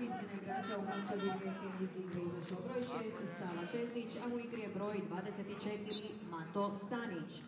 Izmjena igrača u momčadi Rijeke iz igre izašao broj 6 Sava Česnić, a u igri je broj 24 Mato Stanić.